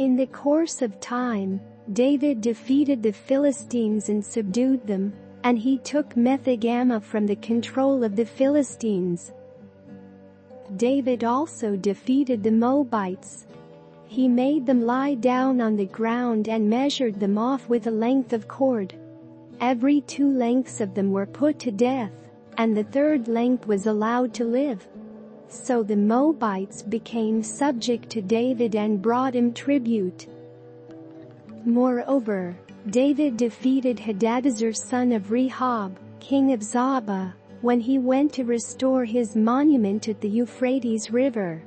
In the course of time, David defeated the Philistines and subdued them, and he took Metheg-ammah from the control of the Philistines. David also defeated the Moabites. He made them lie down on the ground and measured them off with a length of cord. Every two lengths of them were put to death, and the third length was allowed to live. So the Moabites became subject to David and brought him tribute. Moreover, David defeated Hadadezer son of Rehob, king of Zobah, when he went to restore his monument at the Euphrates River.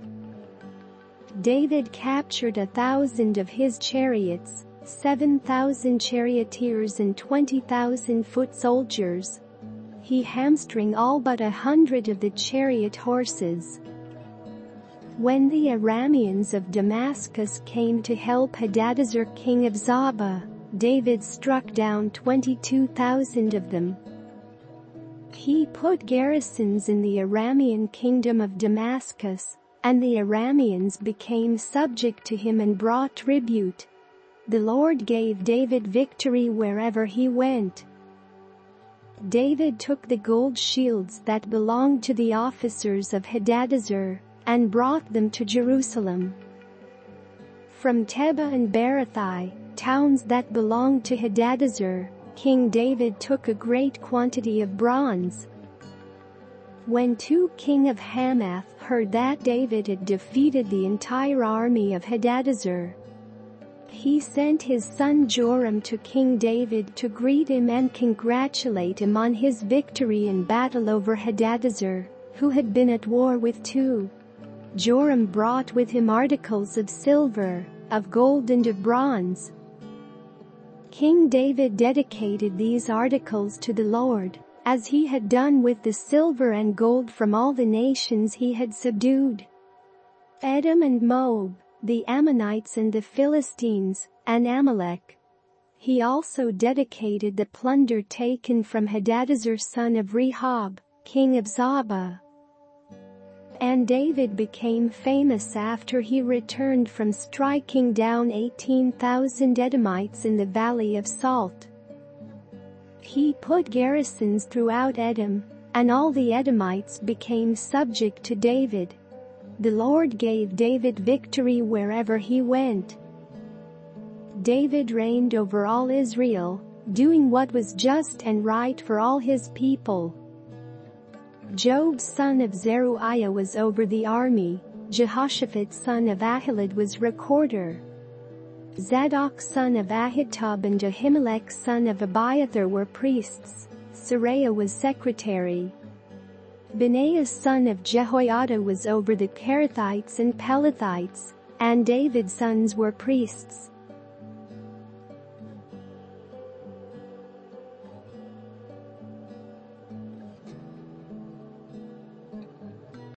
David captured a thousand of his chariots, seven thousand charioteers and twenty thousand foot soldiers. He hamstring all but a hundred of the chariot horses. When the Arameans of Damascus came to help Hadadezer king of Zobah, David struck down 22,000 of them. He put garrisons in the Aramean kingdom of Damascus, and the Arameans became subject to him and brought tribute. The Lord gave David victory wherever he went. David took the gold shields that belonged to the officers of Hadadezer, and brought them to Jerusalem. From Tebah and Berothai, towns that belonged to Hadadezer, King David took a great quantity of bronze. When Tou king of Hamath heard that David had defeated the entire army of Hadadezer, he sent his son Joram to King David to greet him and congratulate him on his victory in battle over Hadadezer, who had been at war with Tou. Joram brought with him articles of silver, of gold and of bronze. King David dedicated these articles to the Lord, as he had done with the silver and gold from all the nations he had subdued. Edom and Moab, the Ammonites and the Philistines, and Amalek. He also dedicated the plunder taken from Hadadezer son of Rehob, king of Zobah. And David became famous after he returned from striking down 18,000 Edomites in the Valley of Salt. He put garrisons throughout Edom, and all the Edomites became subject to David. The Lord gave David victory wherever he went. David reigned over all Israel, doing what was just and right for all his people. Joab son of Zeruiah was over the army, Jehoshaphat son of Ahilud was recorder. Zadok son of Ahitub and Ahimelech son of Abiathar were priests, Seraiah was secretary. Benaiah son of Jehoiada was over the Kerethites and Pelethites, and David's sons were priests.